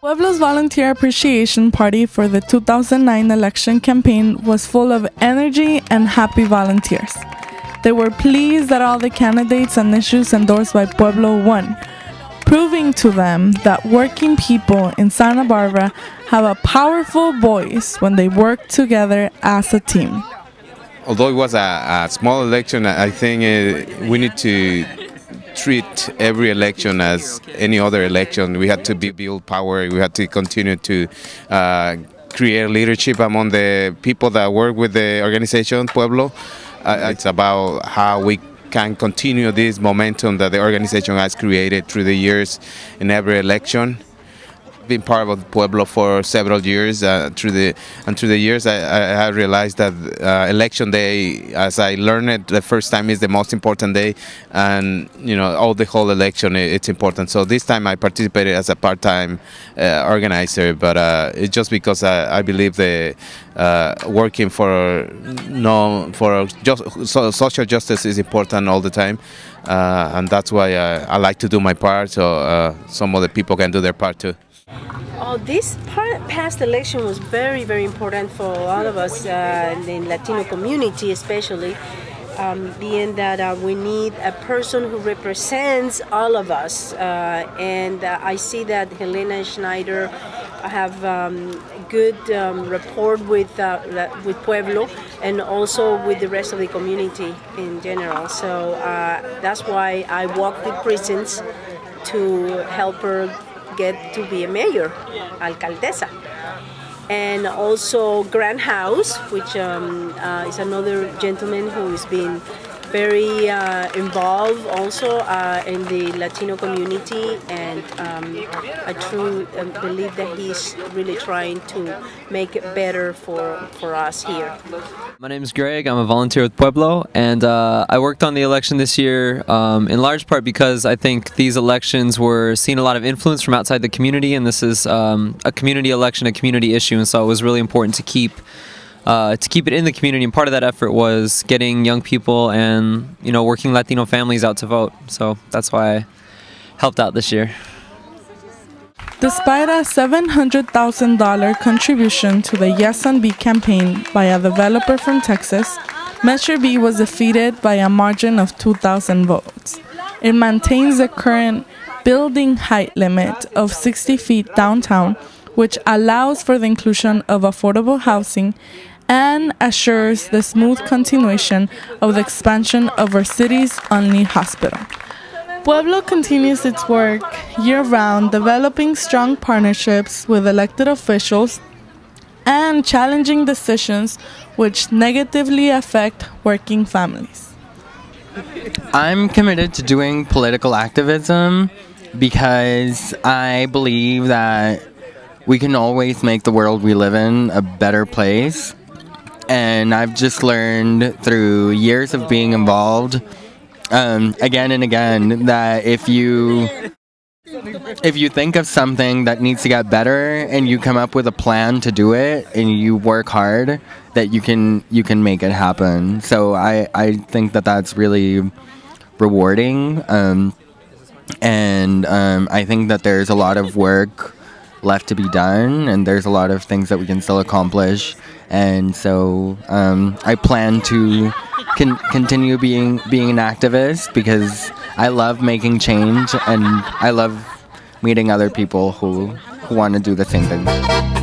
Pueblo's volunteer appreciation party for the 2009 election campaign was full of energy and happy volunteers. They were pleased that all the candidates and issues endorsed by Pueblo won, proving to them that working people in Santa Barbara have a powerful voice when they work together as a team. Although it was a, a small election, I think uh, we need to treat every election as any other election. We had to build power. We had to continue to uh, create leadership among the people that work with the organization Pueblo. Uh, it's about how we can continue this momentum that the organization has created through the years in every election been part of Pueblo for several years. Uh, through the and through the years, I, I realized that uh, election day, as I learned it the first time, is the most important day, and you know, all the whole election, it's important. So this time I participated as a part-time uh, organizer, but uh, it's just because I, I believe the uh, working for no for just so social justice is important all the time. Uh, and that's why I, like to do my part so some other people can do their part too. Oh, this past election was very, very important for all of us uh, in the Latino community, especially. Um, being that uh, we need a person who represents all of us, uh, and uh, I see that Helena Schneider have um, good um, rapport with uh, with Pueblo and also with the rest of the community in general. So uh, that's why I walk the prisons to help her get to be a mayor, alcaldesa. And also Grant House, which um, uh, is another gentleman who has been very uh, involved also uh, in the Latino community and um, I truly um, believe that he's really trying to make it better for, for us here. My name is Greg, I'm a volunteer with Pueblo and uh, I worked on the election this year um, in large part because I think these elections were seeing a lot of influence from outside the community and this is um, a community election, a community issue and so it was really important to keep uh, to keep it in the community. And part of that effort was getting young people and you know working Latino families out to vote. So that's why I helped out this year. Despite a $700,000 contribution to the Yes on B campaign by a developer from Texas, Measure B was defeated by a margin of 2,000 votes. It maintains the current building height limit of 60 feet downtown, which allows for the inclusion of affordable housing and assures the smooth continuation of the expansion of our city's only hospital. Pueblo continues its work year round, developing strong partnerships with elected officials and challenging decisions which negatively affect working families. I'm committed to doing political activism because I believe that we can always make the world we live in a better place and I've just learned through years of being involved um, again and again that if you if you think of something that needs to get better and you come up with a plan to do it and you work hard that you can you can make it happen so i i think that that's really rewarding um, and um, i think that there's a lot of work left to be done, and there's a lot of things that we can still accomplish. And so um, I plan to con- continue being being an activist because I love making change, and I love meeting other people who who want to do the same thing.